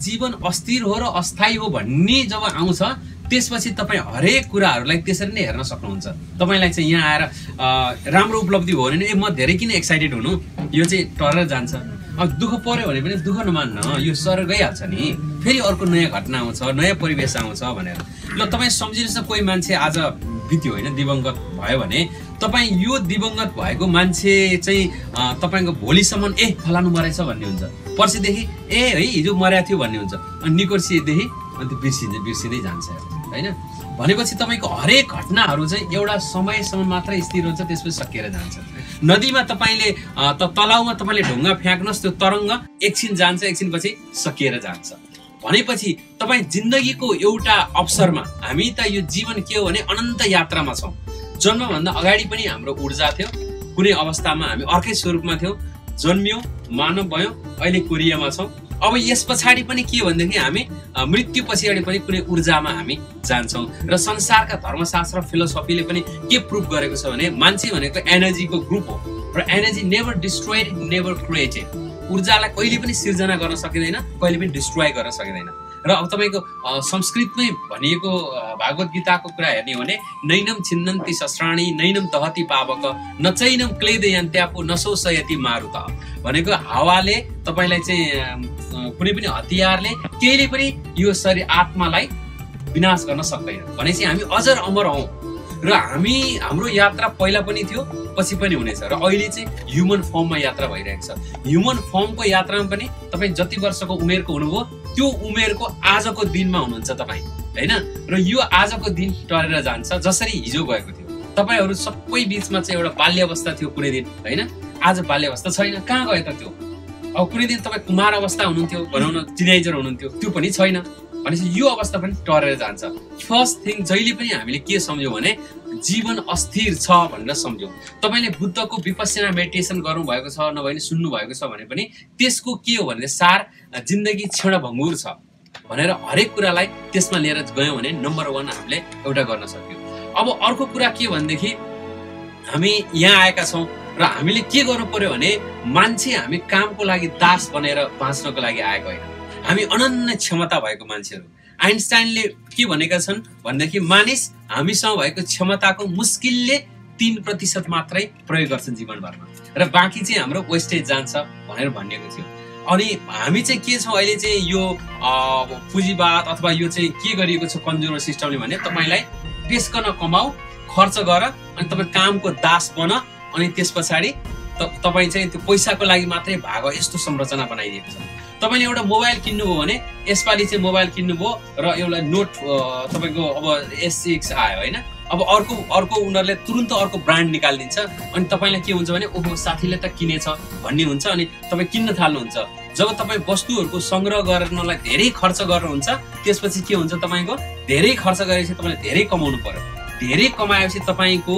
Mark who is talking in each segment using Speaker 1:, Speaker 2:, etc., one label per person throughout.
Speaker 1: जीवन अस्थिर हो र अस्थायी हो भन्ने जब आउँछ त्यसपछि तपाईँ हरेक कुराहरूलाई त्यसरी नै हेर्न सक्नुहुन्छ। तपाईँलाई चाहिँ यहाँ आएर राम्रो उपलब्धि हो भने ए म धेरै किन एक्साइटेड हुनु? यो चाहिँ टरेर जान्छ। अब दुःख पर्यो भने पनि दुःख नमान्न यो सर गइहाल्छ नि। फेरि अर्को नयाँ घटना आउँछ नयाँ परिवेश आउँछ भनेर। ल तपाईँ सम्झिनुहोस् न कोही मान्छे आज बित्यो होइन दिवङ्गत भयो भने। तपाईँ यो दिवङ्गत भएको मान्छे चाहिँ तपाईँको भोलिसम्म ए फलानु मरेछ भन्ने हुन्छ। पर्सिदेखि ए है हिजो मरेको थियो भन्ने हुन्छ। अनि निकोर्सिएदेखि अनि त्यो बिर्सिन्छ बिर्सिँदै जान्छ। होइन? भनेपछि तपाईँको हरेक घटनाहरू चाहिँ एउटा समयसम्म मात्रै स्थिर हुन्छ त्यसपछि सकिएर जान्छ। नदीमा तपाईँले त तलाउमा तपाईँले ढुङ्गा फ्याँक्नुहोस् त्यो तरङ्ग एकछिन जान्छ एकछिनपछि सकिएर जान्छ। भनेपछि तपाईँ जिन्दगीको एउटा अवसरमा हामी त यो जीवन के हो भने अनन्त यात्रामा छौँ। जन्मभन्दा अगाडि पनि हाम्रो ऊर्जा थियो। कुनै अवस्थामा हामी अर्कै स्वरूपमा थियौँ। जन्मियौँ मानव भयौँ अहिले कोरियामा छौँ। अब यस पछाडि पनि के भनेदेखि हामी मृत्यु पछाडि पनि कुनै ऊर्जामा हामी जान्छौँ। र संसारका धर्मशास्त्र फिलोसफीले पनि के प्रुभ गरेको छ भने मान्छे भनेको एनर्जीको ग्रुप हो। र energy never destroyed never created. ऊर्जालाई कहिले पनि सिर्जना गर्न सकिँदैन कहिले पनि डिस्ट्रोय गर्न सकिँदैन। र अब तपाईँको संस्कृतमै भनिएको भागवत गीताको कुरा हेर्ने हो भने नैनम छिन्नन्ति शस्त्राणी नैनम दहति पावक नचैनम क्लेदयन्त्यापो नसो सयति मारुत। भनेको हावाले तपाईँलाई चाहिँ कुनै पनि हतियारले केहीले पनि यो शरीर आत्मालाई विनाश गर्न सक्दैन। भनेपछि हामी अझर अमर हौँ। र हामी हाम्रो यात्रा पहिला पनि थियो पछि पनि हुनेछ। र अहिले चाहिँ ह्युमन फर्ममा यात्रा भइरहेको छ। ह्युमन फर्मको यात्रामा पनि तपाईँ जति वर्षको उमेरको हुनुभयो त्यो उमेरको आजको दिनमा हुनुहुन्छ तपाईँ होइन? र यो आजको दिन टरेर जान्छ जसरी हिजो गएको थियो। तपाईँहरू सबै बिचमा चाहिँ एउटा बाल्य अवस्था थियो कुनै दिन होइन? आज बाल्य अवस्था छैन कहाँ गयो त त्यो? अब कुनै दिन तपाईँ कुमार अवस्था हुनुहुन्थ्यो भनौँ न टिनेजर हुनुहुन्थ्यो त्यो पनि छैन। भनेपछि यो अवस्था पनि टरेर जान्छ। फर्स्ट थिङ जहिले पनि हामीले के सम्झ्यौँ भने जीवन अस्थिर छ भनेर सम्झ्यौँ तपाईँले बुद्धको विपස්සना मेडिटेसन गर्नुभएको छ नभए पनि सुन्नु भएको छ भने पनि त्यसको के हो भने सार जिन्दगी क्षणभङ्गुर छ। भनेर हरेक कुरालाई त्यसमा लिएर गयौँ भने नम्बर वान हामीले एउटा गर्न सक्यौँ। अब अर्को कुरा के भनेदेखि हामी यहाँ आएका छौँ र हामीले के गर्नु पर्यो भने मान्छे हामी कामको लागि दास बनेर बाँच्नको लागि आएको होइन। हामी अनन्य क्षमता भएको मान्छेहरू। आइन्स्टाइनले के भनेका छन्? भनेदेखि मानिस हामीसँग भएको क्षमताको मुस्किलले तिन प्रतिशत मात्रै प्रयोग गर्छन् जीवनभरमा। र बाँकी चाहिँ हाम्रो वेस्टेज जान्छ भनेर भनिएको थियो। अनि हामी चाहिँ के छौँ? अहिले चाहिँ यो पुँजीवाद अथवा यो चाहिँ के गरिएको छ कन्ज्युमर सिस्टमले भने तपाईँलाई पेस्कन कमाऊ खर्च गर अनि तपाईँ कामको दास बन अनि त्यस पछाडि त- तपाईँ चाहिँ त्यो पैसाको लागि मात्रै भाग यस्तो संरचना बनाइदिएको छ। तपाईँले एउटा मोबाइल किन्नुभयो भने यसपालि चाहिँ मोबाइल किन्नुभयो र एउटा नोट तपाईँको अब एस सिक्स आयो होइन? अब अर्को अर्को उनीहरूले तुरन्त अर्को ब्रान्ड निकालिदिन्छ अनि तपाईँलाई के हुन्छ भने ओहो साथीले त किनेछ भन्ने हुन्छ अनि तपाईँ किन्न थाल्नुहुन्छ। जब तपाईँ वस्तुहरूको सङ्ग्रह गर्नलाई धेरै खर्च गर्नुहुन्छ त्यसपछि के हुन्छ तपाईँको? धेरै खर्च गरेपछि तपाईँले धेरै कमाउनु पर्यो। धेरै कमाएपछि तपाईँको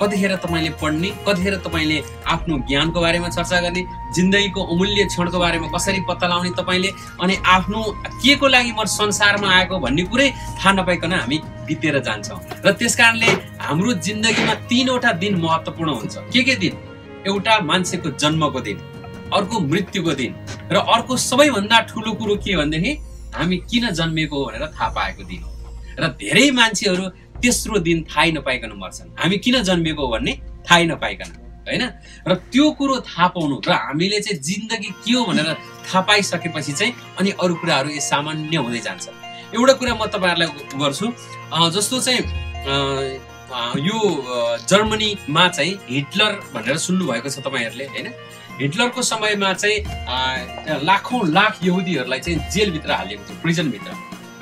Speaker 1: कतिखेर तपाईँले पढ्ने कतिखेर तपाईँले आफ्नो ज्ञानको बारेमा चर्चा गर्ने जिन्दगीको अमूल्य क्षणको बारेमा कसरी पत्ता लगाउने तपाईँले अनि आफ्नो के को लागि म संसारमा आएको भन्ने कुरै थाहा नपाइकन हामी बितेर जान्छौँ। र त्यस कारणले हाम्रो जिन्दगीमा तिनवटा दिन महत्त्वपूर्ण हुन्छ। के के दिन? एउटा मान्छेको जन्मको दिन अर्को मृत्युको दिन र अर्को सबैभन्दा ठुलो कुरो के भनेदेखि हामी किन जन्मिएको भनेर थाहा पाएको दिन हो। र धेरै मान्छेहरू तेस्रो दिन थाहै नपाइकन मर्छन्। हामी किन जन्मिएको हो भन्ने थाहै नपाइकन होइन? र त्यो कुरो थाहा पाउनु र हामीले चाहिँ जिन्दगी के हो भनेर थाहा पाइसकेपछि चाहिँ अनि अरू कुराहरू सामान्य हुँदै जान्छ। एउटा कुरा म तपाईँहरूलाई गर्छु। जस्तो चाहिँ यो जर्मनीमा चाहिँ हिटलर भनेर सुन्नुभएको छ तपाईँहरूले होइन? हिटलरको समयमा चाहिँ लाखौँ लाख यहुदीहरूलाई चाहिँ जेलभित्र हालिएको थियो प्रिजनभित्र।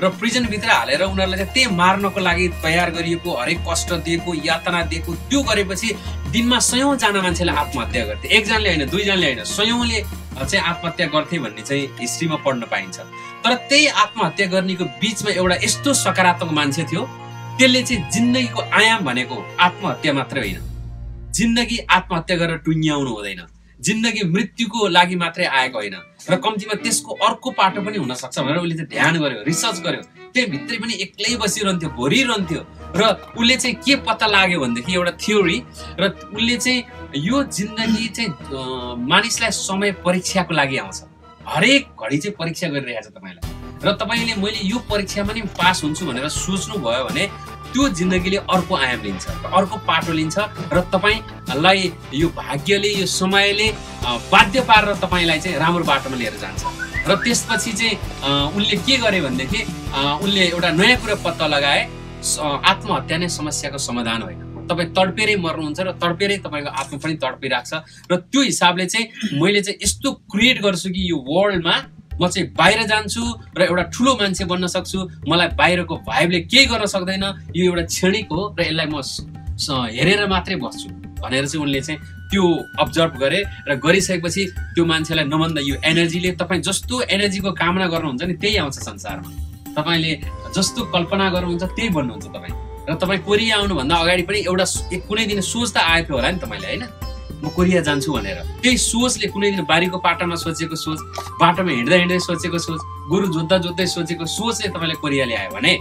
Speaker 1: र प्रिजनभित्र हालेर उनीहरूलाई चाहिँ त्यही मार्नको लागि तयार गरिएको हरेक कष्ट दिएको यातना दिएको त्यो गरेपछि दिनमा सयौँजना मान्छेले आत्महत्या गर्थे। एकजनाले होइन दुईजनाले होइन सयौँले चाहिँ आत्महत्या गर्थे भन्ने चाहिँ हिस्ट्रीमा पढ्न पाइन्छ। तर त्यही आत्महत्या गर्नेको बिचमा एउटा यस्तो सकारात्मक मान्छे थियो त्यसले चाहिँ जिन्दगीको आयाम भनेको आत्महत्या मात्रै होइन। जिन्दगी आत्महत्या गरेर टुङ्ग्याउनु हुँदैन। जिन्दगी मृत्युको लागि मात्रै आएको होइन। र कम्तीमा त्यसको अर्को पाटो पनि हुनसक्छ भनेर उसले चाहिँ ध्यान गर्यो रिसर्च गर्यो। त्यही भित्रै पनि एक्लै बसिरहन्थ्यो भोरिरहन्थ्यो। र उसले चाहिँ के पत्ता लाग्यो भनेदेखि एउटा थ्योरी। र उसले चाहिँ यो जिन्दगी चाहिँ मानिसलाई समय परीक्षाको लागि आउँछ। हरेक घडी चाहिँ परीक्षा गरिरहेको छ तपाईँलाई। र तपाईँले मैले यो परीक्षामा नि पास हुन्छु भनेर सोच्नुभयो भने त्यो जिन्दगीले अर्को आयाम लिन्छ अर्को पाटो लिन्छ र तपाईँलाई यो भाग्यले यो समयले बाध्य पारेर तपाईँलाई चाहिँ राम्रो बाटोमा लिएर जान्छ। र त्यसपछि चाहिँ उनले के गरे भनेदेखि उनले एउटा नयाँ कुरा पत्ता लगाए आत्महत्या नै समस्याको समाधान होइन। तपाईँ तडपेरै मर्नुहुन्छ र तडपेरै तपाईँको आत्मा पनि तडपिरहेको छ र त्यो हिसाबले चाहिँ मैले चाहिँ यस्तो क्रिएट गर्छु कि यो वर्ल्डमा म चाहिँ बाहिर जान्छु र एउटा ठुलो मान्छे बन्न सक्छु। मलाई बाहिरको भाइबले केही गर्न सक्दैन। यो एउटा क्षणिक हो र यसलाई म हेरेर मात्रै बस्छु भनेर चाहिँ उनले चाहिँ त्यो अब्जर्भ गरे र गरिसकेपछि त्यो मान्छेलाई नभन्दा यो एनर्जीले तपाईँ जस्तो एनर्जीको कामना गर्नुहुन्छ नि त्यही आउँछ संसारमा। तपाईँले जस्तो कल्पना गर्नुहुन्छ त्यही बन्नुहुन्छ तपाईँ। र तपाईँ कोरिया आउनुभन्दा अगाडि पनि एउटा कुनै दिन सोच त आएको होला नि तपाईँले होइन? म कोरिया जान्छु भनेर। त्यही सोचले कुनै दिन बारीको पाटामा सोचेको सोच बाटोमा हिँड्दा हिँड्दै सोचेको सोच गुरु जोत्दा जोत्दै सोचेको सोचले तपाईँले कोरिया ल्यायो भने।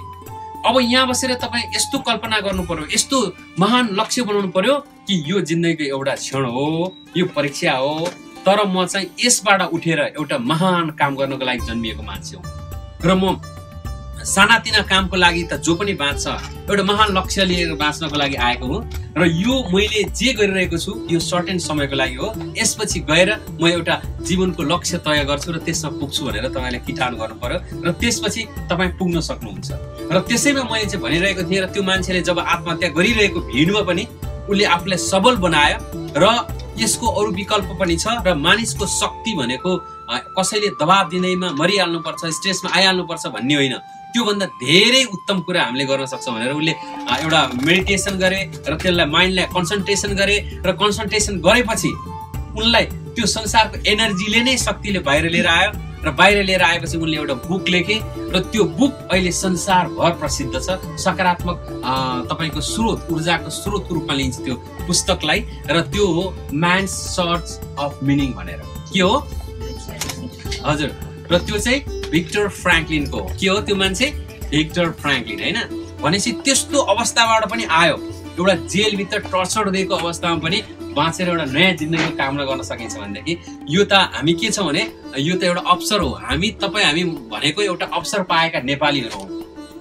Speaker 1: अब यहाँ बसेर तपाईँ यस्तो कल्पना गर्नु पर्यो यस्तो महान लक्ष्य बनाउनु पर्यो कि यो जिन्दगीको एउटा क्षण हो यो परीक्षा हो तर म चाहिँ यसबाट उठेर एउटा महान काम गर्नको लागि जन्मिएको मान्छे हो। र म सानातिना कामको लागि त जो पनि बाँच्छ एउटा महान लक्ष्य लिएर बाँच्नको लागि आएको हो। र यो मैले जे गरिरहेको छु यो सर्टेन समयको लागि हो। यसपछि गएर म एउटा जीवनको लक्ष्य तय गर्छु र त्यसमा पुग्छु भनेर तपाईँले किटान गर्नु पर्यो र त्यसपछि तपाईँ पुग्न सक्नुहुन्छ। र त्यसैमा मैले चाहिँ भनिरहेको थिएँ र त्यो मान्छेले जब आत्महत्या गरिरहेको भिडमा पनि उसले आफूलाई सबल बनायो र यसको अरू विकल्प पनि छ र मानिसको शक्ति भनेको कसैले दबाब दिँदैमा मरिहाल्नुपर्छ स्ट्रेसमा आइहाल्नुपर्छ भन्ने होइन। त्योभन्दा धेरै उत्तम कुरा हामीले गर्न सक्छौँ भनेर उसले एउटा मेडिटेसन गरे र त्यसलाई माइन्डलाई कन्सन्ट्रेसन गरे र कन्सन्ट्रेसन गरेपछि उनलाई त्यो संसारको एनर्जीले नै शक्तिले बाहिर लिएर आयो र बाहिर लिएर आएपछि उनले एउटा बुक लेखे र त्यो बुक अहिले संसारभर प्रसिद्ध छ। सकारात्मक तपाईँको स्रोत ऊर्जाको स्रोतको रूपमा लिन्छ त्यो पुस्तकलाई र त्यो हो म्यान्स सर्च अफ मिनिङ भनेर। के हो? हजुर। र त्यो चाहिँ भिक्टर फ्रेङ्कलिनको के। हो त्यो मान्छे? भिक्टर फ्रेङ्कलिन होइन? भनेपछि त्यस्तो अवस्थाबाट पनि आयो। एउटा जेलभित्र टर्चर दिएको अवस्थामा पनि बाँचेर एउटा नयाँ जिन्दगीको कामना गर्न सकिन्छ भनेदेखि यो त हामी के छौँ भने यो त एउटा अवसर हो। हामी तपाईँ हामी भनेको एउटा अवसर पाएका नेपालीहरू हौ।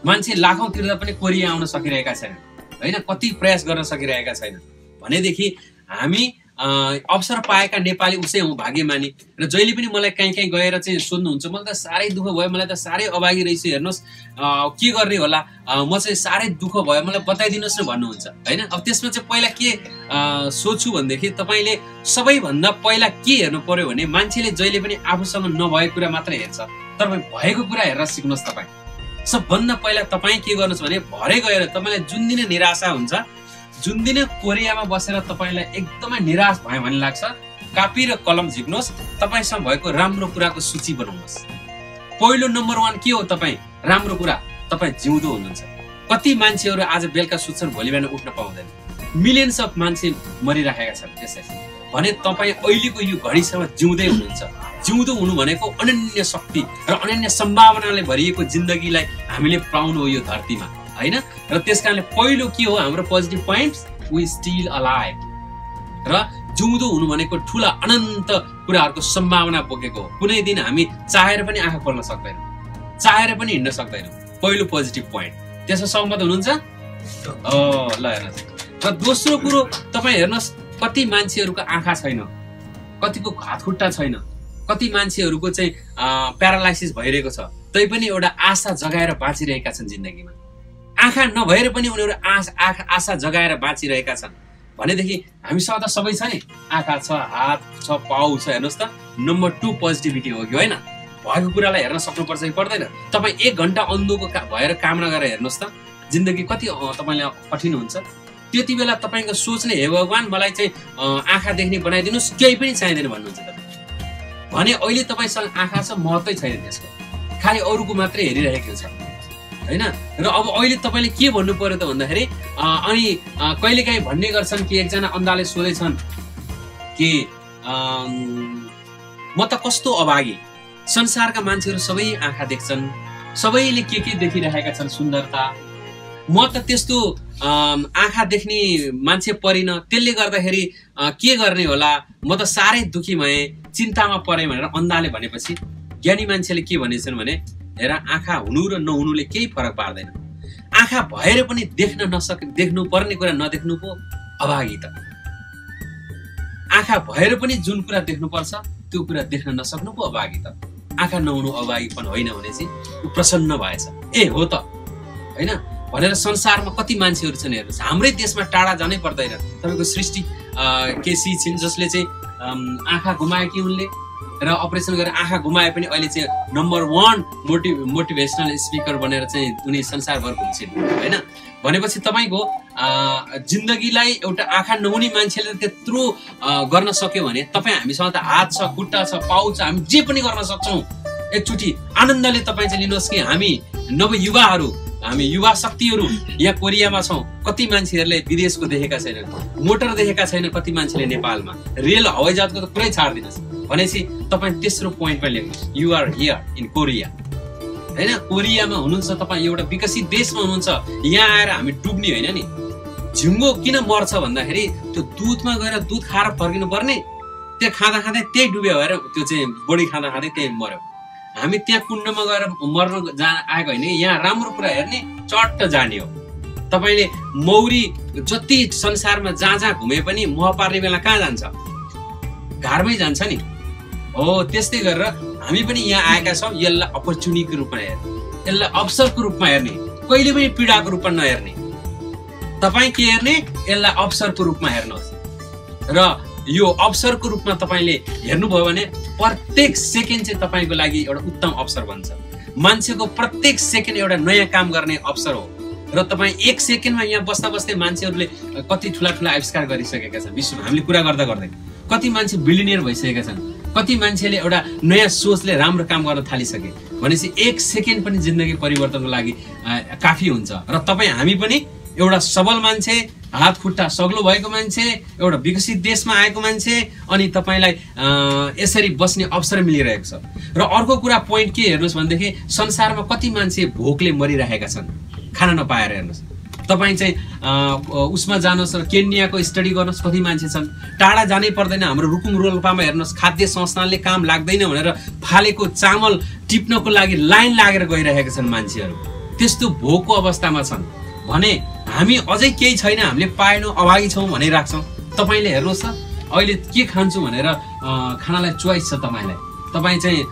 Speaker 1: मान्छे लाखौँ तिर्दा पनि कोरिया आउन सकिरहेका छैनन् होइन? कति प्रयास गर्न सकिरहेका छैनन्। भनेदेखि हामी अवसर पाएका नेपाली उसै हौँ भाग्यमानी। र जहिले पनि मलाई कहीँ कहीँ गएर चाहिँ सोध्नुहुन्छ मलाई त साह्रै दुःख भयो मलाई त साह्रै अभागी रहेछु हेर्नुहोस् के गर्ने होला? म चाहिँ साह्रै दुःख भयो मलाई बताइदिनुहोस् न भन्नुहुन्छ होइन? अब त्यसमा चाहिँ पहिला के सोध्छु भनेदेखि तपाईँले सबैभन्दा पहिला के हेर्नु पर्यो भने मान्छेले जहिले पनि आफूसँग नभएको कुरा मात्रै हेर्छ। तर भएको कुरा हेरेर सिक्नुहोस् तपाईँ। सबभन्दा पहिला तपाईँ के गर्नुहोस् भने भरे गएर तपाईँलाई जुन दिन निराशा हुन्छ जुन दिन कोरियामा बसेर तपाईँलाई एकदमै निराश भयो भन्ने लाग्छ कापी र कलम झिक्नुहोस्। तपाईँसँग भएको राम्रो कुराको सूची बनाउनुहोस्। पहिलो नम्बर वान के हो तपाईँ? राम्रो कुरा तपाईँ जिउँदो हुनुहुन्छ। कति मान्छेहरू आज बेलुका सुत्छन् भोलि बिहान उठ्न पाउँदैन। मिलियन्स अफ मान्छे मरिराखेका छन् त्यसरी भने तपाईँ अहिलेको यो घडीसम्म जिउँदै हुनुहुन्छ। जिउँदो हुनु भनेको अनन्य शक्ति र अनन्य सम्भावनाले भरिएको जिन्दगीलाई हामीले पाउनु हो यो धरतीमा। होइन? र त्यस कारणले पहिलो के हो? हाम्रो positive point we still alive र जिउँदो हुनु भनेको ठुला अनन्त कुराहरूको सम्भावना बोकेको हो। कुनै दिन हामी चाहेर पनि आँखा खोल्न सक्दैनौँ। चाहेर पनि हिँड्न सक्दैनौँ। पहिलो पोजिटिभ पोइन्ट त्यसमा सहमत हुनुहुन्छ? ल हेर्नुहोस् र दोस्रो कुरो तपाईँ हेर्नुहोस् कति मान्छेहरूको आँखा छैन? कतिको हात खुट्टा छैन? कति मान्छेहरूको चाहिँ प्यारालाइसिस भइरहेको छ? तैपनि एउटा आशा जगाएर बाँचिरहेका छन् जिन्दगीमा। आँखा नभएर पनि उनीहरू आश आँखा आशा जगाएर बाँचिरहेका छन्। भनेदेखि हामीसँग त सबै छ। नि आँखा छ हात छ पाउ छ हेर्नुहोस् त। नम्बर टू पोजिटिभिटी हो कि होइन? भएको कुरालाई हेर्न सक्नुपर्छ कि पर्दैन? तपाईँ एक घन्टा अन्धोको का भएर काम नगरेर हेर्नुहोस् त। जिन्दगी कति तपाईँले कठिन हुन्छ। त्यति बेला तपाईँको सोच्ने हे भगवान् मलाई चाहिँ आँखा देख्ने बनाइदिनुहोस्। केही पनि चाहिँदैन भन्नुहुन्छ तपाईँ। भने अहिले तपाईँसँग आँखा छ महत्त्वै छैन त्यसको। खालि अरूको मात्रै हेरिरहेको छ। होइन? र अब अहिले तपाईँले के भन्नु पर्यो त भन्दाखेरि अनि कहिलेकाहीँ भन्ने गर्छन् कि एकजना अन्धाले सोधेछन् कि म त कस्तो अभागी? संसारका मान्छेहरू सबै आँखा देख्छन्। सबैले के के देखिरहेका छन् सुन्दरता? म त त्यस्तो आँखा देख्ने मान्छे परिन। त्यसले गर्दाखेरि के गर्ने होला? म त साह्रै दुखी भएँ चिन्तामा परे भनेर अन्धाले भनेपछि ज्ञानी मान्छेले के भनेछन् भने हेर आँखा हुनु र नहुनुले केही फरक पार्दैन। आँखा भएर पनि देख्न नसक देख्नु पर्ने कुरा नदेख्नु पो अभागी त। आँखा भएर पनि जुन कुरा देख्नुपर्छ त्यो कुरा देख्न नसक्नु पो अभागी त। आँखा नहुनु अभागीपन होइन भने चाहिँ ऊ प्रसन्न भएछ। ए हो त। होइन? भनेर संसारमा कति मान्छेहरू छन् हेर्नुहोस्। हाम्रै देशमा टाढा जानै पर्दैन। तपाईँको सृष्टि केसी छिन् जसले चाहिँ आँखा घुमाएकी उनले र अपरेसन गरेर आँखा घुमाए पनि अहिले चाहिँ नम्बर वान मोटि मोटिभेसनल स्पिकर बनेर चाहिँ उनी संसारभर घुम्छिन् होइन? भनेपछि तपाईँको जिन्दगीलाई एउटा आँखा नहुने मान्छेले त्यत्रो गर्न सक्यो भने तपाईँ हामीसँग त हात छ खुट्टा छ पाउ छ हामी जे पनि गर्न सक्छौँ। एकचोटि आनन्दले तपाईँ चाहिँ लिनुहोस् कि हामी नवयुवाहरू हामी युवा शक्तिहरू यहाँ कोरियामा छौँ। कति मान्छेहरूले विदेशको देखेका छैनन् मोटर देखेका छैन कति मान्छेले नेपालमा। रेल हवाईजहाजको त पुरै छाडिदिनुहोस् भनेपछि तपाईँ तेस्रो पोइन्टमा लेख्नुहोस्। युआर हियर इन कोरिया होइन? कोरियामा हुनुहुन्छ तपाईँ एउटा विकसित देशमा हुनुहुन्छ। यहाँ आएर हामी डुब्ने होइन नि? झिङ्गो किन मर्छ भन्दाखेरि त्यो दुधमा गएर दुध खाएर फर्किनु पर्ने त्यो खाँदा खाँदै त्यही डुब्यो भएर त्यो चाहिँ बढी खाँदा खाँदै त्यही मऱ्यो। हामी त्यहाँ कुण्डमा गएर मर्न जा आएको होइन। यहाँ राम्रो कुरा हेर्ने चट्ट जाने हो। तपाईँले मौरी जति संसारमा जहाँ जहाँ घुमे पनि मह पार्ने बेला कहाँ जान्छ? घरमै जान्छ नि। हो त्यस्तै गरेर हामी पनि यहाँ आएका छौँ यसलाई अपर्च्युनिटीको रूपमा हेर्ने यसलाई अवसरको रूपमा हेर्ने कहिले पनि पीडाको रूपमा नहेर्ने। तपाईँ के हेर्ने यसलाई अवसरको रूपमा हेर्नुहोस्। र यो अवसरको रूपमा तपाईँले हेर्नुभयो भने प्रत्येक सेकेन्ड चाहिँ तपाईँको लागि एउटा उत्तम अवसर बन्छ मान्छेको प्रत्येक सेकेन्ड एउटा नयाँ काम गर्ने अवसर हो। र तपाईँ एक सेकेन्डमा यहाँ बस्दा बस्दै मान्छेहरूले कति ठुला ठुला आविष्कार गरिसकेका छन्। विश्वमा हामीले कुरा गर्दा गर्दै कति मान्छे बिलिनियर भइसकेका छन्। कति मान्छेले एउटा नयाँ सोचले राम्रो काम गर्न थालिसके भनेपछि एक सेकेन्ड पनि जिन्दगी परिवर्तनको लागि काफी हुन्छ। र तपाईँ हामी पनि एउटा सबल मान्छे हात खुट्टा सग्लो भएको मान्छे एउटा विकसित देशमा आएको मान्छे अनि तपाईँलाई यसरी बस्ने अवसर मिलिरहेको छ। र अर्को कुरा पोइन्ट के हेर्नुहोस् भनेदेखि संसारमा कति मान्छे भोकले मरिरहेका छन्? खाना नपाएर हेर्नुहोस्। तपाईँ चाहिँ उसमा जानुहोस् र केन्याको स्टडी गर्नुहोस्। कति मान्छे छन्? टाढा जानै पर्दैन। हाम्रो रुकुम रोल्पामा हेर्नुहोस्। खाद्य संस्थानले काम लाग्दैन भनेर फालेको चामल टिप्नको लागि लाइन लागेर गइरहेका छन् मान्छेहरू। त्यस्तो भोकको अवस्थामा छन्। भने हामी अझै केही छैन। हामीले पाएनौँ अभागी छौँ भनी राख्छौँ तपाईँले हेर्नुहोस् त अहिले के खान्छु भनेर खानालाई चोइस छ तपाईँलाई। तपाईँ चाहिँ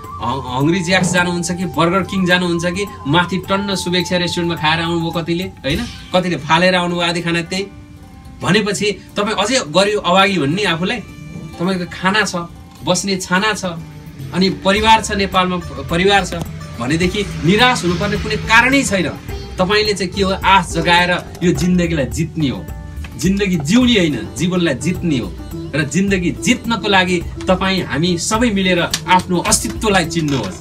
Speaker 1: हङ्ग्री ज्याक्स जानुहुन्छ कि बर्गर किङ जानुहुन्छ कि माथि टन्न शुभेच्छा रेस्टुरेन्टमा खाएर आउनुभयो कतिले होइन? कतिले फालेर आउनुभयो आदि खाना त्यही। भनेपछि तपाईँ अझै गरियो अभागी भन्ने आफूलाई? तपाईँको खाना छ बस्ने छाना छ अनि परिवार छ नेपालमा परिवार छ भनेदेखि निराश हुनुपर्ने कुनै कारणै छैन। तपाईँले चाहिँ के हो? आश जगाएर यो जिन्दगीलाई जित्ने हो। जिन्दगी जिउने होइन जीवनलाई जित्ने हो। र जिन्दगी जित्नको लागि तपाईँ हामी सबै मिलेर आफ्नो अस्तित्वलाई चिन्नुहोस्।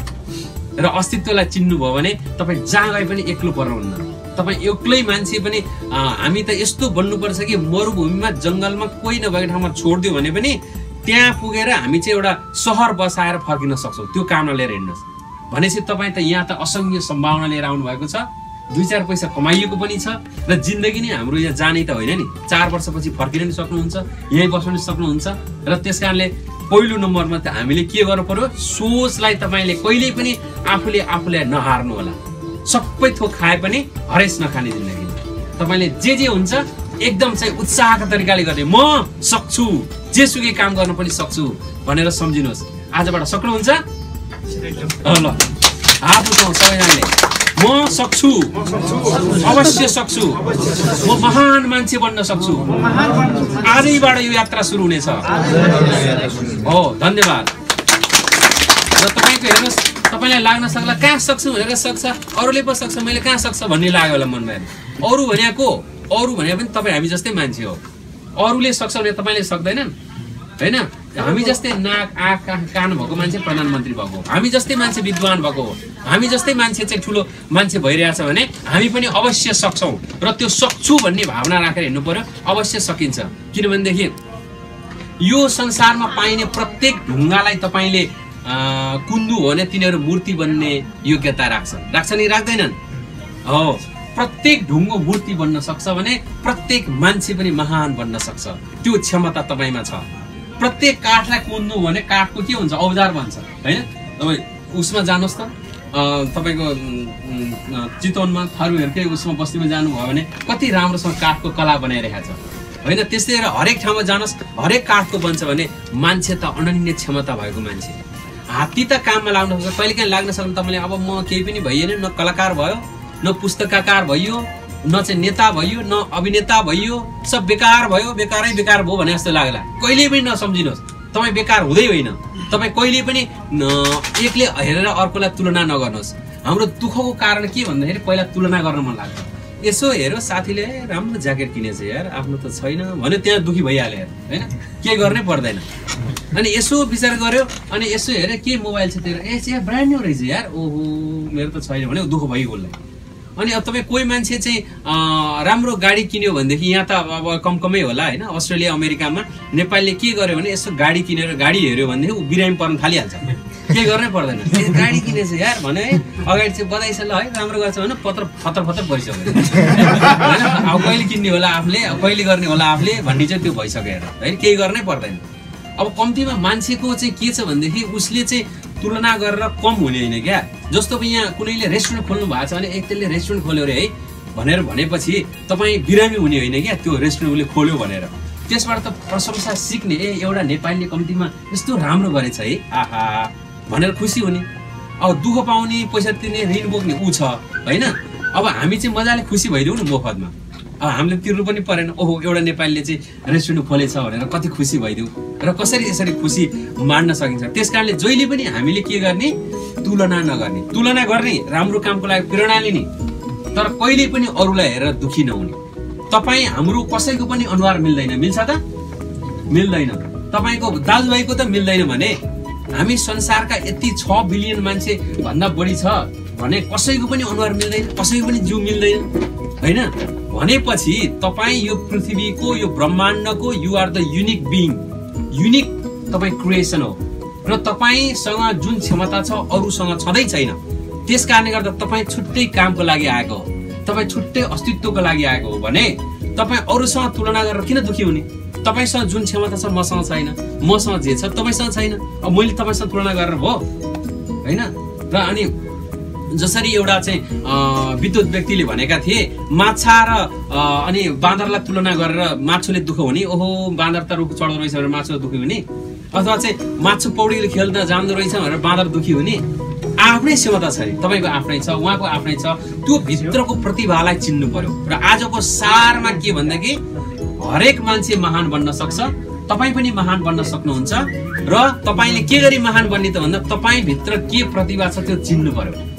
Speaker 1: र अस्तित्वलाई चिन्नुभयो भने तपाईँ जहाँ गए पनि एक्लो पर्नुहुन्न। तपाईँ एक्लै मान्छे पनि हामी त यस्तो बन्नुपर्छ कि मरुभूमिमा जङ्गलमा कोही नभएको ठाउँमा छोडिदियो भने पनि त्यहाँ पुगेर हामी चाहिँ एउटा सहर बसाएर फर्किन सक्छौँ। त्यो कामना लिएर हिँड्नुहोस्। भनेपछि तपाईँ त यहाँ त असङ्घीय सम्भावना लिएर आउनु भएको छ। दुई चार पैसा कमाइएको पनि छ र जिन्दगी नै हाम्रो यहाँ जाने त होइन नि। चार वर्षपछि फर्किन पनि सक्नुहुन्छ यहीँ बस्नु पनि सक्नुहुन्छ र त्यस कारणले पहिलो नम्बरमा त हामीले के गर्नु पर्यो? सोचलाई तपाईँले कहिल्यै पनि आफूले आफूलाई नहार्नु होला। सबै थोक खाए पनि हरेस नखाने जिन्दगीमा तपाईँले जे जे हुन्छ एकदम चाहिँ उत्साहका तरिकाले गर्ने। म सक्छु जेसुकै काम गर्न पनि सक्छु भनेर सम्झिनुहोस्। आजबाट सक्नुहुन्छ? ल। हात उठाउँ सबैजनाले। म सक्छु। अवश्य सक्छु। म महान मान्छे बन्न सक्छु। आजैबाट यो यात्रा सुरु हुनेछ। हो धन्यवाद। र तपाईँको हेर्नुहोस् तपाईँलाई लाग्न सक्ला कहाँ सक्छु भनेर सक्छ? अरूले पो सक्छ मैले कहाँ सक्छ भन्ने लाग्यो होला मनमा अरू भनेको अरू भने पनि तपाईँ हामी जस्तै मान्छे हो। अरूले सक्छ भने तपाईँले सक्दैनन्। होइन? हामी जस्तै नाक आँख कान भएको मान्छे प्रधानमन्त्री भएको हामी जस्तै मान्छे विद्वान भएको हो। हामी जस्तै मान्छे चाहिँ ठुलो मान्छे भइरहेछ भने हामी पनि अवश्य सक्छौँ र त्यो सक्छु भन्ने भावना राखेर हिँड्नु पर्यो अवश्य सकिन्छ। किनभनेदेखि यो संसारमा पाइने प्रत्येक ढुङ्गालाई तपाईँले कुन्दु हो भने तिनीहरू मूर्ति बन्ने योग्यता राख्छन्। राख्छन् कि राख्दैनन्? हो। प्रत्येक ढुङ्गो मूर्ति बन्न सक्छ भने प्रत्येक मान्छे पनि महान बन्न सक्छ। त्यो क्षमता तपाईँमा छ। प्रत्येक काठलाई कुन्नु भने काठको के हुन्छ? औजार भन्छ होइन? तपाईँ उसमा जानुहोस् त। तपाईँको चितवनमा थारूहरूकै उसमा बस्तीमा जानुभयो भने कति राम्रोसँग काठको कला बनाइरहेको छ होइन? त्यस्तै गरेर हरेक ठाउँमा जानुहोस् हरेक काठको बन्छ भने मान्छे त अनन्य क्षमता भएको मान्छे। हात्ती त काममा लाग्न सक्छ। कहिले काहीँ लाग्न सक्छ तपाईँले अब म केही पनि भइएन न कलाकार भयो न पुस्तकाकार भइयो न चाहिँ नेता भइयो न अभिनेता भइयो सब बेकार भयो बेकारै बेकार भयो भने जस्तो लाग्ला। कहिले पनि नसम्झिनुहोस्। तपाईँ बेकार हुँदै होइन। तपाईँ कहिले पनि एकले हेरेर अर्कोलाई तुलना नगर्नुहोस्। हाम्रो दुःखको कारण के भन्दाखेरि पहिला तुलना गर्न मन लाग्छ। यसो हेरो साथीले "ए, राम्रो ज्याकेट किनेछ यार आफ्नो त छैन। भन्यो त्यहाँ दुःखी भइहाल्यो यार होइन? केही गर्नै पर्दैन। अनि यसो विचार गर्यो अनि यसो हेऱ्यो के मोबाइल छ तेरो। ए ब्रान्ड न्यू रहेछ यार। ओहो मेरो त छैन। भने दुःख भइगयो उसलाई। अनि अब तपाईँ कोही मान्छे चाहिँ राम्रो गाडी किन्यो भनेदेखि यहाँ त अब कम कमै होला होइन? अस्ट्रेलिया अमेरिकामा नेपालले के गर्यो भने यसो गाडी किनेर गाडी हेऱ्यो भनेदेखि ऊ बिरामी पर्न थालिहाल्छ। केही गर्नै पर्दैन। गाडी किनेछ यार भने है। अगाडि चाहिँ बधाई ल है राम्रो गर्छ भने पत्र फतर फतर भइसक्यो होइन? अब कहिले किन्ने होला आफूले? अब कहिले गर्ने होला आफूले? भन्ने चाहिँ त्यो भइसक्यो है केही गर्नै पर्दैन। अब कम्तीमा मान्छेको चाहिँ के छ भनेदेखि उसले चाहिँ तुलना गरेर कम हुने होइन क्या? जस्तो अब यहाँ कुनैले रेस्टुरेन्ट खोल्नु भएको छ भने एक त्यसले रेस्टुरेन्ट खोल्यो अरे है भनेर भनेपछि तपाईँ बिरामी हुने होइन क्या त्यो रेस्टुरेन्ट उसले खोल्यो भनेर? त्यसबाट त प्रशंसा सिक्ने ए एउटा नेपालीले कम्तीमा यस्तो राम्रो गरेछ है आहा भनेर खुसी हुने। अब दुःख पाउने पैसा तिर्ने ऋण बोक्ने ऊ छ होइन? अब हामी चाहिँ मजाले खुसी भइदिउँ न मोफतमा। हामीले तिर्नु पनि परेन। ओहो एउटा नेपालीले चाहिँ रेस्टुरेन्ट खोलेछ भनेर कति खुसी भइदिउँ र कसरी यसरी खुसी मान्न सकिन्छ? त्यस कारणले जहिले पनि हामीले के गर्ने? तुलना नगर्ने। तुलना गर्ने राम्रो कामको लागि प्रेरणा लिने। तर कहिले पनि अरूलाई हेरेर दुखी नहुने। तपाईँ हाम्रो कसैको पनि अनुहार मिल्दैन। मिल्छ त? मिल्दैन। तपाईँको दाजुभाइको त मिल्दैन भने हामी संसारका यति छ बिलियन मान्छे भन्दा बढी छ भने कसैको पनि अनुहार मिल्दैन कसैको पनि जिउ मिल्दैन। होइन? भनेपछि तपाईँ यो पृथ्वीको यो ब्रह्माण्डको you are the unique being unique तपाईँ क्रिएसन हो। र तपाईँसँग जुन क्षमता छ अरूसँग छँदै छैन। त्यस कारणले गर्दा तपाईँ छुट्टै कामको लागि आएको हो। तपाईँ छुट्टै अस्तित्वको लागि आएको हो भने तपाईँ अरूसँग तुलना गरेर किन दुखी हुने? तपाईँसँग जुन क्षमता छ मसँग छैन। मसँग जे छ तपाईँसँग छैन। अब मैले तपाईँसँग तुलना गरेर भयो होइन? र अनि जसरी एउटा चाहिँ विद्युत व्यक्तिले भनेका थिए माछा र अनि बाँदरलाई तुलना गरेर माछुले दुःख हुने। ओहो बाँदर त रुख चढाउँदो रहेछ भनेर माछु दुःखी हुने। अथवा चाहिँ माछु पौडी खेल्न जान्दो रहेछ भनेर बाँदर दुःखी हुने। आफ्नै क्षमता छ नि तपाईँको आफ्नै छ उहाँको आफ्नै छ। त्यो भित्रको प्रतिभालाई चिन्नु पर्यो। र आजको सारमा के भन्दाखेरि हरेक मान्छे महान बन्न सक्छ। तपाईँ पनि महान बन्न सक्नुहुन्छ। र तपाईँले के गरी महान बन्ने त भन्दा तपाईँभित्र के प्रतिभा छ त्यो चिन्नु पर्यो।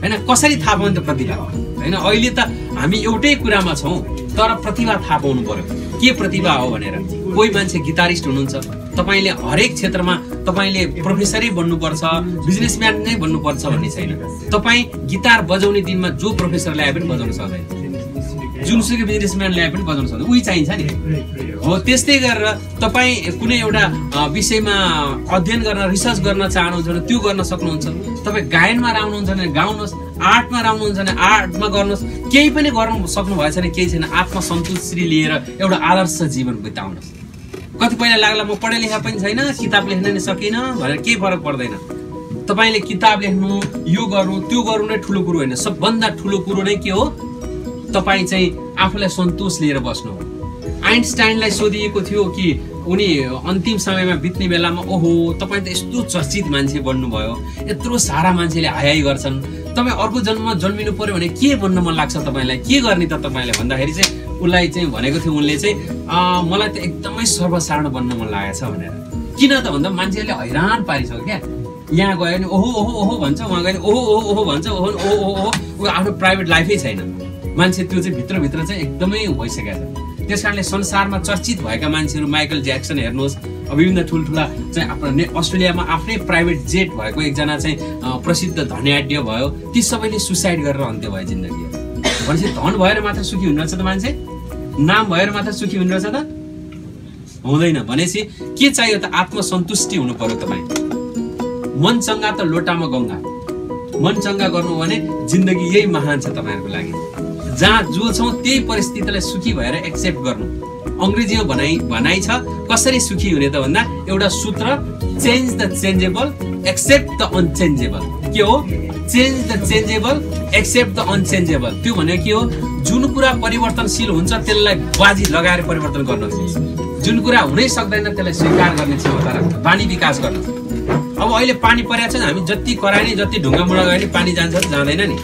Speaker 1: होइन? कसरी थाहा पाउने त प्रतिभा होइन अहिले त हामी एउटै कुरामा छौँ तर प्रतिभा थाहा पाउनु पर्यो। के प्रतिभा हो भनेर? कोही मान्छे गिटारिस्ट हुनुहुन्छ तपाईँले हरेक क्षेत्रमा तपाईँले प्रोफेसरै बन्नुपर्छ बिजनेसम्यान नै बन्नुपर्छ भन्ने छैन। तपाईँ गिटार बजाउने दिनमा जो प्रोफेसर ल्याए पनि बजाउन सक्दैन। जुनसुकै बिजनेसम्यान ल्याए पनि बजाउन सक्दैन। उही चाहिन्छ नि। हो त्यस्तै गरेर तपाईँ कुनै एउटा विषयमा अध्ययन गर्न रिसर्च गर्न चाहनुहुन्छ भने त्यो गर्न सक्नुहुन्छ। तपाईँ गायनमा राम्रो भने गाउनुहोस् आर्टमा राम्रो भने आर्टमा गर्नुहोस् केही पनि गर्न सक्नु भएछ भने केही छैन। आत्मसन्तुष्टि लिएर एउटा आदर्श जीवन बिताउनुहोस्। कति पहिला लाग्ला म पढे लेखा पनि छैन किताब लेख्न नै सकिनँ भनेर केही फरक पर्दैन। तपाईँले किताब लेख्नु यो गर्नु त्यो गर्नु नै ठुलो कुरो होइन। सबभन्दा ठुलो कुरो नै के हो? तपाईँ चाहिँ आफूलाई सन्तोष लिएर बस्नु हो। आइन्स्टाइनलाई सोधिएको थियो कि उनी अन्तिम समयमा बित्ने बेलामा ओहो तपाईँ त यस्तो चर्चित मान्छे बन्नुभयो। यत्रो सारा मान्छेले हाई गर्छन्। तपाईँ अर्को जन्ममा जन्मिनु पर्यो भने के बन्न मन लाग्छ तपाईँलाई? के गर्ने त तपाईँलाई? भन्दाखेरि चाहिँ उसलाई चाहिँ भनेको थियो उनले चाहिँ "अँ, मलाई त एकदमै सर्वसाधारण बन्न मन लागेको छ भनेर। किन त भन्दा मान्छेहरूले हैरान पारिसक्यो क्या। यहाँ गयो भने ओहो ओहो ओहो भन्छ उहाँ गयो भने ओहो ओहो ओहो भन्छ ओहो ओहो ओहो आफ्नो प्राइभेट लाइफै छैन। मान्छे त्यो चाहिँ भित्रभित्र चाहिँ एकदमै भइसकेको छ। त्यस कारणले संसारमा चर्चित भएका मान्छेहरू माइकल ज्याक्सन हेर्नुहोस् विभिन्न ठुल्ठुला चाहिँ आफ्नो अस्ट्रेलियामा आफ्नै प्राइभेट जेट भएको एकजना चाहिँ प्रसिद्ध धन्याढ्य भयो। ती सबैले सुसाइड गरेर अन्त्य भयो जिन्दगी भनेपछि धन भएर मात्र सुखी हुनु रहेछ त मान्छे? नाम भएर मात्र सुखी हुनु रहेछ त? हुँदैन। भनेपछि के चाहियो त आत्मसन्तुष्टि हुनु पर्यो तपाईँ? मन चङ्गा त लोटामा गङ्गा। मन चङ्गा गर्नु भने जिन्दगी यही महान छ तपाईँहरूको लागि। जहाँ जो छौँ त्यही परिस्थितिलाई सुखी भएर एक्सेप्ट गर्नु। अङ्ग्रेजीमा भनाइ भनाइ छ कसरी सुखी हुने त भन्दा एउटा सूत्र change the changeable accept the unchangeable के हो? Change the changeable accept the unchangeable त्यो भनेको के हो? जुन कुरा परिवर्तनशील हुन्छ त्यसलाई बाजी लगाएर परिवर्तन गर्न जुन कुरा हुनै सक्दैन त्यसलाई स्वीकार गर्ने क्षमता राख्छ बानी विकास गर्न। अब अहिले पानी परेको छ हामी जति करायो नि जति ढुङ्गा मुढा गयो नि पानी जान्छ जाँदैन नि।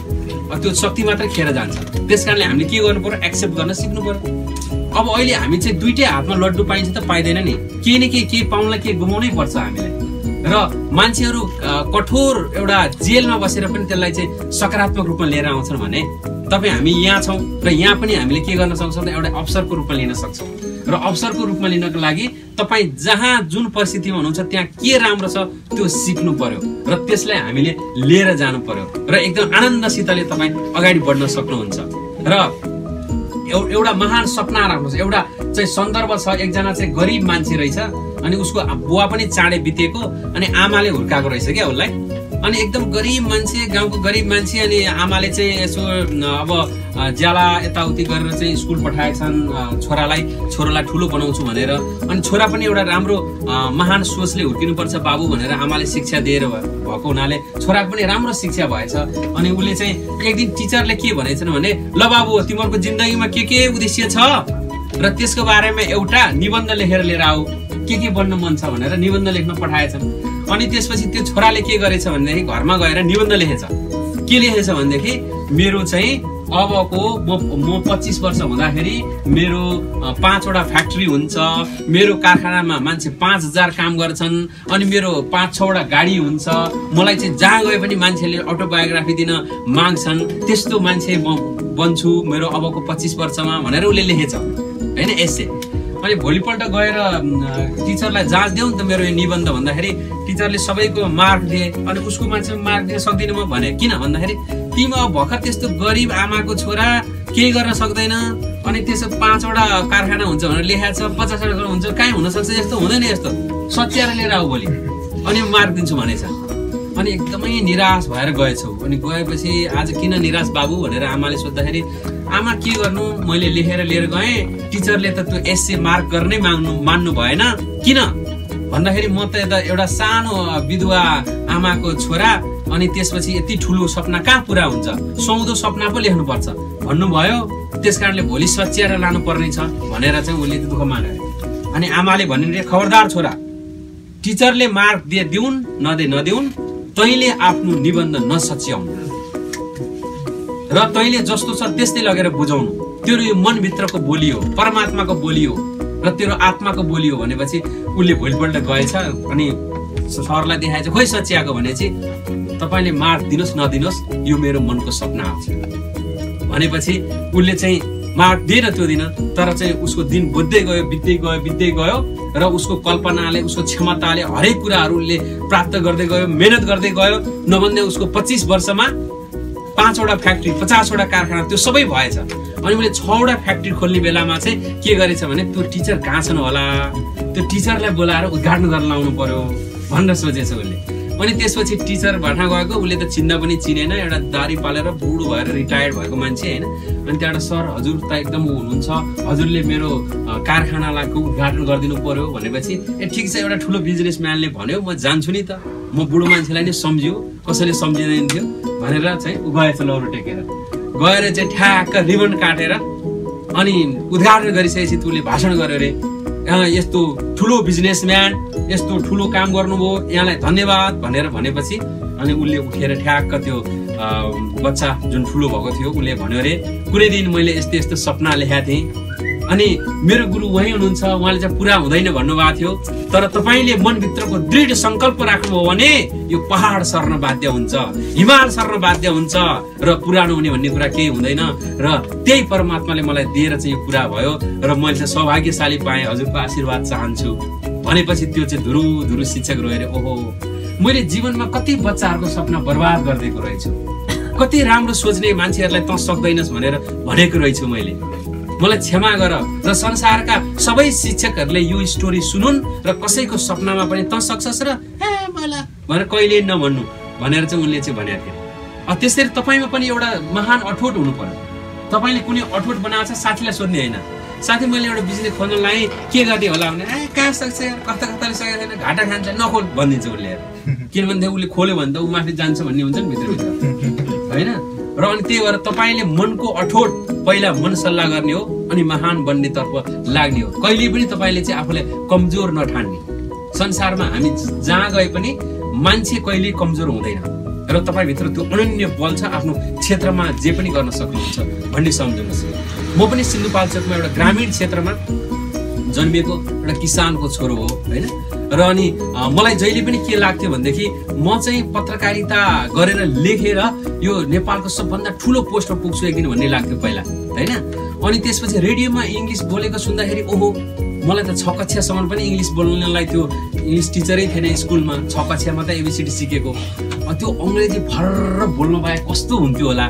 Speaker 1: त्यो शक्ति मात्रै खेर जान्छ। त्यस कारणले हामीले के गर्नु पर्यो? एक्सेप्ट गर्न सिक्नु पर्यो। अब अहिले हामी चाहिँ दुइटै हातमा लड्डु पाइन्छ त पाइँदैन नि। केही न केही केही पाउनलाई केही गुमाउनै पर्छ हामीलाई। र मान्छेहरू कठोर एउटा जेलमा बसेर पनि त्यसलाई चाहिँ सकारात्मक रूपमा लिएर आउँछन् भने तपाईँ हामी यहाँ छौँ र यहाँ पनि हामीले के गर्न सक्छौँ एउटा अवसरको रूपमा लिन सक्छौँ। र अवसरको रूपमा लिनको लागि तपाईँ जहाँ जुन परिस्थितिमा हुनुहुन्छ त्यहाँ के राम्रो छ त्यो सिक्नु पर्यो। र त्यसलाई हामीले लिएर जानु पर्यो। र एकदम आनन्दसितले तपाईँ अगाडि बढ्न सक्नुहुन्छ। र एउटा महान सपना राख्नुहोस्। एउटा चाहिँ सन्दर्भ छ एकजना चाहिँ गरिब मान्छे रहेछ अनि उसको बुवा पनि चाँडै बितेको अनि आमाले हुर्काएको रहेछ क्या उसलाई? अनि एकदम गरिब मान्छे गाउँको गरिब मान्छे अनि आमाले चाहिँ यसो अब ज्याला यताउति गरेर चाहिँ स्कुल पठाएछन् छोरालाई। छोरालाई ठुलो बनाउँछु भनेर। अनि छोरा पनि एउटा राम्रो महान सोचले हुर्किनुपर्छ बाबु भनेर आमाले शिक्षा दिएर भएको हुनाले छोराको पनि राम्रो शिक्षा भएछ। अनि उसले चाहिँ एक दिन टिचरले के भनेछन् भने ल बाबु तिमीहरूको जिन्दगीमा के के उद्देश्य छ? र त्यसको बारेमा एउटा निबन्ध लेखेर लिएर आऊ। के के बन्नु मन छ भनेर निबन्ध लेख्न पठाएछन्। अनि त्यसपछि त्यो छोराले के गरेछ भनेदेखि घरमा गएर निबन्ध लेखेछ। के लेखेछ भनेदेखि मेरो चाहिँ अबको म म पच्चिस वर्ष हुँदाखेरि मेरो पाँचवटा फ्याक्ट्री हुन्छ मेरो कारखानामा मान्छे पाँच हजार काम गर्छन् अनि मेरो पाँच छवटा गाडी हुन्छ मलाई चाहिँ जहाँ गए पनि मान्छेले अटोबायोग्राफी दिन माग्छन् त्यस्तो मान्छे म बन्छु मेरो अबको पच्चिस वर्षमा भनेर उसले लेखेछ। होइन एसे अनि भोलिपल्ट गएर टिचरलाई जाँच दिउँ नि त मेरो यो निबन्ध भन्दाखेरि टिचरले सबैको मार्क दिए अनि उसको मान्छे मार्क दिन सक्दिनँ म भने किन भन्दाखेरि तिमी अब भर्खर त्यस्तो गरिब आमाको छोरा केही गर्न सक्दैन। अनि त्यसो पाँचवटा कारखाना हुन्छ भनेर लेखाएको छ पचासवटा हुन्छ कहीँ हुनसक्छ यस्तो हुँदैन यस्तो। सच्याएर लिएर आऊ भोलि। अनि मार्क दिन्छु भनेछ। अनि एकदमै निराश भएर गएछौ। अनि गएपछि आज किन निराश बाबु भनेर आमाले सोद्धाखेरि आमा के गर्नु? मैले लेखेर लिएर गएँ। टिचरले त त्यो एससी मार्क गर्नै माग्नु मान्नु भएन। किन? भन्दाखेरि म त यता एउटा सानो विधवा आमाको छोरा अनि त्यसपछि यति ठुलो सपना कहाँ पुरा हुन्छ? सौदो सपना पो लेख्नुपर्छ। भन्नुभयो त्यस कारणले भोलि सच्याएर लानु पर्ने छ भनेर चाहिँ उसले दुःख मागे अनि आमाले भन्ने खबरदार छोरा टिचरले मार्क दिए दिउन् नदे नदिउन् तैँले आफ्नो निबन्ध नसच्याउनु। र तैँले जस्तो छ त्यस्तै लगेर बुझाउनु। तेरो यो मनभित्रको बोली हो परमात्माको बोली हो र तेरो आत्माको बोली हो भनेपछि उसले भोलिपल्ट गएछ अनि सरलाई देखाएछ खोइ सच्याएको भनेपछि तपाईँले मार्क दिनुहोस् नदिनुहोस् यो मेरो मनको सपना आउँछ भनेपछि उसले चाहिँ मार्क दिएन त्यो दिन तर चाहिँ उसको दिन बुझ्दै गयो बित्दै गयो बित्दै गयो र उसको कल्पनाले उसको क्षमताले हरेक कुराहरूले प्राप्त गर्दै गयो मेहनत गर्दै गयो। नभन्दै उसको पच्चिस वर्षमा पाँचवटा फ्याक्ट्री पचासवटा कारखाना त्यो सबै भएछ। अनि उसले छवटा फ्याक्ट्री खोल्ने बेलामा चाहिँ के गरेछ भने त्यो टिचर कहाँ छन् होला? त्यो टिचरलाई बोलाएर उद्घाटन गर्न लाउनु पर्यो भनेर सोचेछ उसले। अनि त्यसपछि टिचर भर्ना गएको उसले त चिन्दा पनि चिनेन एउटा दारी पालेर बुढो भएर रिटायर्ड भएको मान्छे होइन। अनि त्यहाँबाट सर हजुर त एकदम हुनुहुन्छ हजुरले मेरो कारखानालाई उद्घाटन गरिदिनु पर्यो भनेपछि ए ठिक छ एउटा ठुलो बिजनेसम्यानले भन्यो म जान्छु नि त। म बुढो मान्छेलाई नै सम्झियो कसैले सम्झिँदैन थियो भनेर चाहिँ गएछ लौरो टेकेर गएर चाहिँ ठ्याक्क रिबन काटेर अनि उद्घाटन गरिसकेपछि उसले भाषण गर्यो अरे यस्तो ठुलो बिजनेसम्यान यस्तो ठुलो काम गर्नुभयो यहाँलाई धन्यवाद भनेर भनेपछि अनि उसले उठेर ठ्याक्क त्यो बच्चा जुन ठुलो भएको थियो उसले भन्यो अरे कुनै दिन मैले यस्तो यस्तो सपना लेखाएको थिएँ अनि मेरो गुरु उहीँ हुनुहुन्छ उहाँले चाहिँ पुरा हुँदैन भन्नुभएको थियो। तर तपाईँले मनभित्रको दृढ सङ्कल्प राख्नुभयो भने यो पहाड सर्न बाध्य हुन्छ हिमाल सर्न बाध्य हुन्छ र पुरानो हुने भन्ने कुरा केही हुँदैन। र त्यही परमात्माले मलाई दिएर चाहिँ यो पुरा भयो र मैले चाहिँ सौभाग्यशाली पाएँ हजुरको आशीर्वाद चाहन्छु। भनेपछि त्यो चाहिँ धुरु धुरु शिक्षक रहेर ओहो मैले जीवनमा कति बच्चाहरूको सपना बर्बाद गरिदिएको रहेछु। कति राम्रो सोच्ने मान्छेहरूलाई त सक्दैनस् भनेर भनेको रहेछु मैले। मलाई क्षमा गर। र संसारका सबै शिक्षकहरूले यो स्टोरी सुनुन् र कसैको सपनामा पनि त सक्छस् र भनेर कहिले नभन्नु भनेर चाहिँ उनले चाहिँ भनेको थियो त्यसरी तपाईँमा पनि एउटा महान अठोट हुनु पर्यो। तपाईँले कुनै अठोट बनाएको छ साथीलाई सोध्ने होइन। साथी मैले एउटा बिजनेस खोल्न लाएँ के गर्ने होला भने ए कहाँ सक्छ कता कताले सकेको छैन घाटा खान्छ नखोल भनिदिन्छ उसले किनभने उसले खोल्यो भने त ऊ माथि जान्छ भन्ने हुन्छ नि भित्रभित्र। होइन? र अनि त्यही भएर तपाईँले मनको अठोट पहिला मन सल्लाह गर्ने हो अनि महान बन्नेतर्फ लाग्ने हो। कहिले पनि तपाईँले चाहिँ आफूलाई कमजोर नठान्ने। संसारमा हामी जहाँ गए पनि मान्छे कहिले कमजोर हुँदैन। र तपाईँभित्र त्यो अनन्य बल छ आफ्नो क्षेत्रमा जे पनि गर्न सक्नुहुन्छ भन्ने सम्झनुहोस् म पनि सिन्धुपाल्चोकमा एउटा ग्रामीण क्षेत्रमा जन्मिएको एउटा किसानको छोरो हो होइन? र अनि मलाई जहिले पनि के लाग्थ्यो भनेदेखि म चाहिँ पत्रकारिता गरेर लेखेर यो नेपालको सबभन्दा ठुलो पोस्टमा पुग्छु एक दिन भन्ने लाग्थ्यो पहिला होइन? अनि त्यसपछि रेडियोमा इङ्ग्लिस बोलेको सुन्दाखेरि ओहो मलाई त छ कक्षासम्म पनि इङ्ग्लिस बोल्नलाई त्यो इङ्ग्लिस टिचरै थिएन स्कुलमा छ कक्षामा त एबिसिडी सिकेको। त्यो अङ्ग्रेजी भर्र बोल्नु पाए कस्तो हुन्थ्यो होला?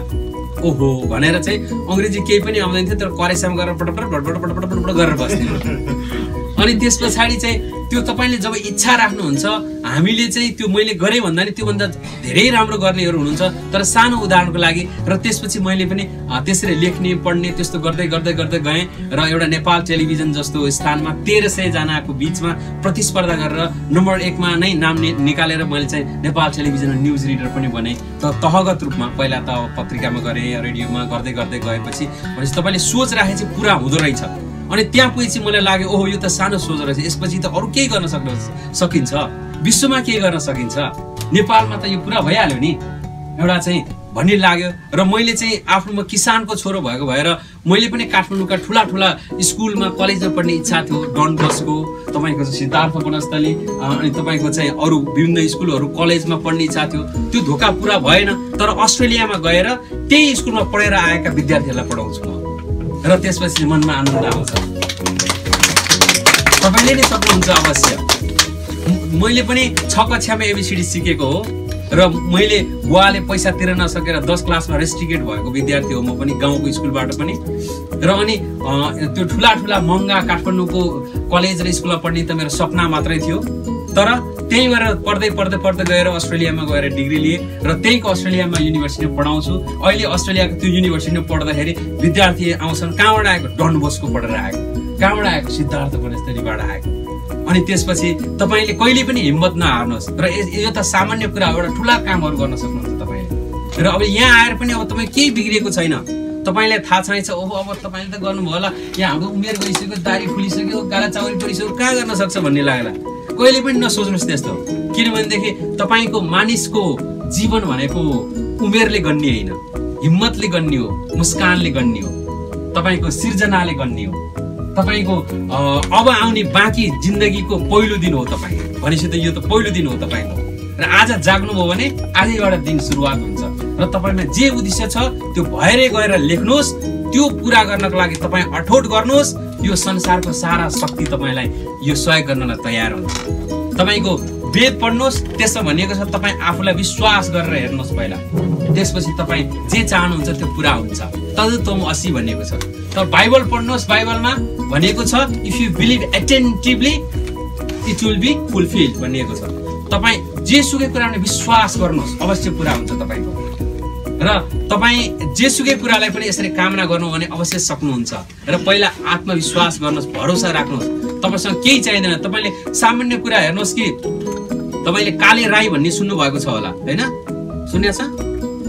Speaker 1: ओहो भनेर चाहिँ अङ्ग्रेजी केही पनि आउँदैन थियो तर करेसामा गएर पटपट पटपट पटपट पटपट गरेर बस्थ्यो। अनि त्यस पछाडि चाहिँ त्यो तपाईँले जब इच्छा राख्नुहुन्छ हामीले चाहिँ त्यो मैले गरेँ भन्दा नि त्योभन्दा धेरै राम्रो गर्नेहरू हुनुहुन्छ। तर सानो उदाहरणको लागि र त्यसपछि मैले पनि त्यसरी लेख्ने पढ्ने त्यस्तो गर्दै गर्दै गर्दै गएँ। र एउटा नेपाल टेलिभिजन जस्तो स्थानमा तेह्र सयजनाको बिचमा प्रतिस्पर्धा गरेर नम्बर एकमा नै नाम निकालेर मैले चाहिँ नेपाल टेलिभिजन न्युज रिडर पनि बने। त तहगत रूपमा पहिला त पत्रिकामा गरेँ रेडियोमा गर्दै गर्दै गएपछि भनेपछि तपाईँले सोच राखे चाहिँ पुरा हुँदो रहेछ। अनि त्यहाँ पुगेपछि मलाई लाग्यो ओहो यो त सानो सोच रहेछ। यसपछि त अरू केही गर्न सक्नु सकिन्छ। विश्वमा के गर्न सकिन्छ। नेपालमा त यो पुरा भइहाल्यो नि। एउटा चाहिँ भन्ने लाग्यो र मैले चाहिँ आफ्नो म किसानको छोरो भएको भएर मैले पनि काठमाडौँका ठुला ठुला स्कुलमा कलेजमा पढ्ने इच्छा थियो। डन बसको तपाईँको सिद्धार्थ वनस्थली अनि तपाईँको चाहिँ अरू विभिन्न स्कुलहरू कलेजमा पढ्ने इच्छा थियो। त्यो धोका पुरा भएन तर अस्ट्रेलियामा गएर त्यही स्कुलमा पढेर आएका विद्यार्थीहरूलाई पढाउँछु म। र त्यसपछि मनमा आनन्द आउँछ। तपाईँले नै सक्नुहुन्छ अवश्य। मैले पनि छ कक्षामा एबिसिडी सिकेको हो र मैले बुवाले पैसा तिर्न नसकेर दस क्लासमा रेस्ट्रिकेट भएको विद्यार्थी हो म पनि गाउँको स्कुलबाट पनि। र अनि त्यो ठुला ठुला महँगा काठमाडौँको कलेज र स्कुलमा पढ्ने त मेरो सपना मात्रै थियो। तर त्यही भएर पढ्दै पढ्दै पढ्दै गएर अस्ट्रेलियामा गएर डिग्री लिएँ र त्यहीँको अस्ट्रेलियामा युनिभर्सिटी पढाउँछु। अहिले अस्ट्रेलियाको त्यो युनिभर्सिटीमा पढ्दाखेरि विद्यार्थी आउँछन् कहाँबाट आएको? डन बोस्को पढेर आएको। कहाँबाट आएको? सिद्धार्थ गणेशरीबाट आएको। अनि त्यसपछि तपाईँले कहिले पनि हिम्मत नहार्नुहोस्। र यो त सामान्य कुरा हो एउटा ठुला कामहरू गर्न सक्नुहुन्छ तपाईँले। र अब यहाँ आएर पनि अब तपाईँ केही बिग्रिएको छैन। तपाईँलाई थाहा छैन ओहो अब तपाईँले त गर्नुभयो होला। यहाँ हाम्रो उमेर गइसक्यो दारी फुलिसक्यो गाला चाउरी परिसक्यो कहाँ गर्न सक्छ भन्ने लाग्ला। कहिले पनि नसोच्नुहोस् त्यस्तो। किनभनेदेखि तपाईँको मानिसको जीवन भनेको उमेरले गन्ने होइन। हिम्मतले गन्ने हो मुस्कानले गन्ने हो तपाईँको सिर्जनाले गन्ने हो। तपाईँको अब आउने बाँकी जिन्दगीको पहिलो दिन हो तपाईँ। भनेपछि त यो त पहिलो दिन हो तपाईँको र आज जाग्नुभयो भने आजैबाट दिन सुरुवात हुन्छ। र तपाईँमा जे उद्देश्य छ त्यो भएरै गएर लेख्नुहोस्। त्यो पुरा गर्नको लागि तपाईँ अठोट गर्नुहोस्। यो संसारको सारा शक्ति तपाईँलाई यो सहयोग गर्नलाई तयार हुन्छ तपाईँको वेद पढ्नुहोस् त्यसमा भनिएको छ तपाईँ आफूलाई विश्वास गरेर हेर्नुहोस् पहिला। त्यसपछि तपाईँ जे चाहनुहुन्छ त्यो पुरा हुन्छ। तम असी भनिएको छ। तर बाइबल पढ्नुहोस् बाइबलमा भनिएको छ if you believe attentively it will be fulfil भनिएको छ। तपाईँ जे सुकै कुरामा विश्वास गर्नुहोस् अवश्य पुरा हुन्छ तपाईँको। र तपाईँ जेसुकै कुरालाई पनि यसरी कामना गर्नु भने अवश्य सक्नुहुन्छ। र पहिला आत्मविश्वास गर्नुहोस् भरोसा राख्नुहोस्। तपाईँसँग केही चाहिँदैन। तपाईँले सामान्य कुरा हेर्नुहोस् कि। तपाईँले काले राई भन्ने सुन्नुभएको छ होला होइन? छ?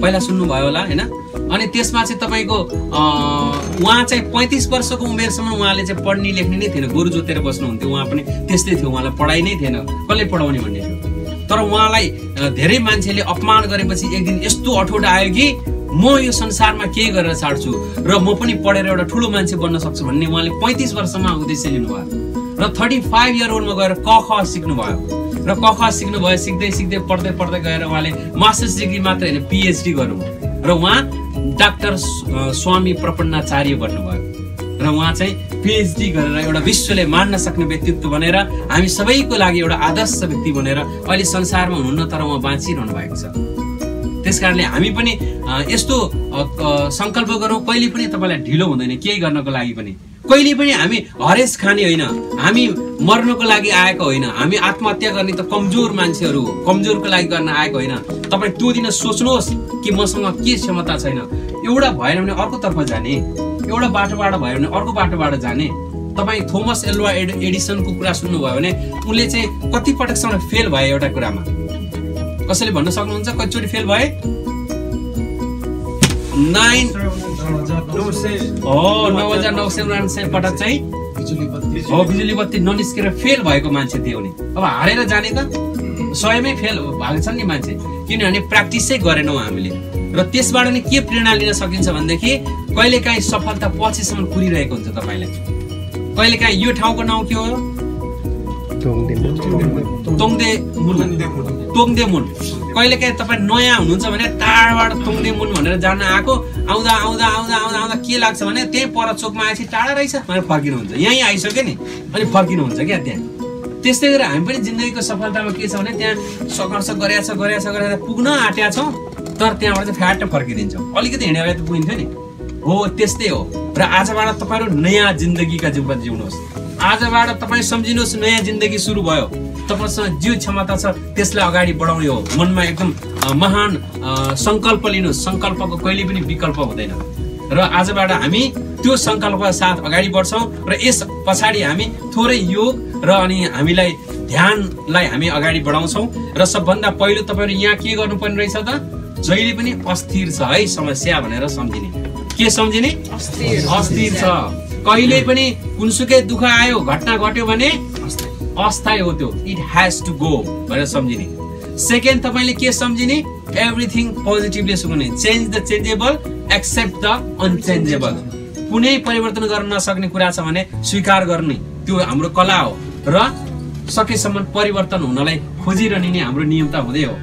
Speaker 1: पहिला सुन्नुभयो होला होइन? अनि त्यसमा चाहिँ तपाईँको उहाँ चाहिँ पैँतिस वर्षको उमेरसम्म उहाँले चाहिँ पढ्ने लेख्ने नै थिएन। गोरु जोतेर बस्नुहुन्थ्यो। उहाँ पनि त्यस्तै थियो। उहाँलाई पढाइ नै थिएन। कसले पढाउने भन्ने थियो? तर उहाँलाई धेरै मान्छेले अपमान गरेपछि एक दिन यस्तो अठोट आयो कि म यो संसारमा के गरेर छाड्छु र म पनि पढेर एउटा ठुलो मान्छे बन्न सक्छु भन्ने उहाँले पैँतिस वर्षमा उद्देश्य लिनुभयो। र थर्टी फाइभ इयर ओल्डमा गएर क ख सिक्नुभयो। र क ख सिक्नुभयो सिक्दै सिक्दै पढ्दै पढ्दै गएर उहाँले मास्टर्स डिग्री मात्र होइन पिएचडी गर्नुभयो। र उहाँ डाक्टर स्वामी प्रपन्नाचार्य बन्नुभयो। र उहाँ चाहिँ पिएचडी गरेर एउटा विश्वले मान्न सक्ने व्यक्तित्व बनेर हामी सबैको लागि एउटा आदर्श व्यक्ति बनेर अहिले संसारमा हुनुहुन्न तर उहाँ बाँचिरहनु भएको छ। त्यस कारणले हामी पनि यस्तो सङ्कल्प गरौँ कहिले पनि तपाईँलाई ढिलो हुँदैन केही गर्नको लागि पनि। कहिले पनि हामी हरेस खाने होइन हामी मर्नको लागि आएको होइन हामी आत्महत्या गर्ने त कमजोर मान्छेहरू हो कमजोरको लागि गर्न आएको होइन। तपाईँ त्यो दिन सोच्नुहोस् कि मसँग के क्षमता छैन। एउटा भएन भने अर्कोतर्फ जाने। एउटा बाटोबाट भयो भने अर्को बाटोबाट जाने। तपाईँ थोमस एल्वा एड एडिसनको कुरा सुन्नुभयो भने उनले चाहिँ कति पटकसम्म फेल भए एउटा कुरामा। कसैले भन्न सक्नुहुन्छ कतिचोटि फेल भए? नाइन नौ हजार नौ सय पटक चाहिँ हो बिजुली बत्ती ननिस्केर फेल भएको मान्छे थियो नि अब हारेर जाने त स्वयमै फेल भएको छन् नि मान्छे। किनभने प्र्याक्टिसै गरेनौँ हामीले। र त्यसबाट नै के प्रेरणा लिन सकिन्छ भनेदेखि कहिलेकाहीँ सफलता पछिसम्म कुरिरहेको हुन्छ तपाईँलाई। कहिलेकाहीँ यो ठाउँको नाउँ के हो? तोङदे मुन तोङदे मुन कहिलेकाहीँ तपाईँ नयाँ हुनुहुन्छ भने टाढाबाट तोङदे मुन भनेर जान आएको। आउँदा आउँदा आउँदा आउँदा आउँदा के लाग्छ भने त्यही पर चोकमा आएपछि टाढा रहेछ। भनेर फर्किनुहुन्छ। यहीँ आइसक्यो नि। अनि फर्किनुहुन्छ क्या त्यहाँ। त्यस्तै गरेर हामी पनि जिन्दगीको सफलतामा के छ भने त्यहाँ सङ्घर्ष गरेका छ गरेका छ गरेर पुग्न आँट्या छौँ। तर त्यहाँबाट चाहिँ फ्याट फर्किदिन्छौँ। अलिकति भए त पुगिन्थ्यो नि। हो त्यस्तै हो। र आजबाट तपाईँहरू नयाँ जिन्दगीका जीवन जिउनुहोस्। आजबाट तपाईँ सम्झिनुहोस् नयाँ जिन्दगी सुरु भयो। तपाईँसँग जे क्षमता छ त्यसलाई अगाडि बढाउने हो। मनमा एकदम महान सङ्कल्प लिनुहोस्। सङ्कल्पको कहिले पनि विकल्प हुँदैन। र आजबाट हामी त्यो सङ्कल्पका साथ अगाडि बढ्छौँ र यस पछाडि हामी थोरै योग र अनि हामीलाई ध्यानलाई हामी अगाडि बढाउँछौँ। र सबभन्दा पहिलो तपाईँहरू यहाँ के गर्नुपर्ने रहेछ त? जहिले पनि अस्थिर छ है समस्या भनेर सम्झिने। के सम्झिने? अस्थिर। छ। कहिले पनि कुनसुकै दुःख आयो घटना घट्यो भने अस्थायी हो त्यो। इट हेज टु गो भनेर सम्झिने। सेकेन्ड तपाईँले के सम्झिने? एभ्रिथिङ पोजिटिभली सुन्ने। Change the changeable accept the unchangeable कुनै परिवर्तन गर्न नसक्ने कुरा छ भने स्वीकार गर्ने। त्यो हाम्रो कला हो। र सकेसम्म परिवर्तन हुनलाई खोजिरहने नै हाम्रो नियमता हुँदै हो।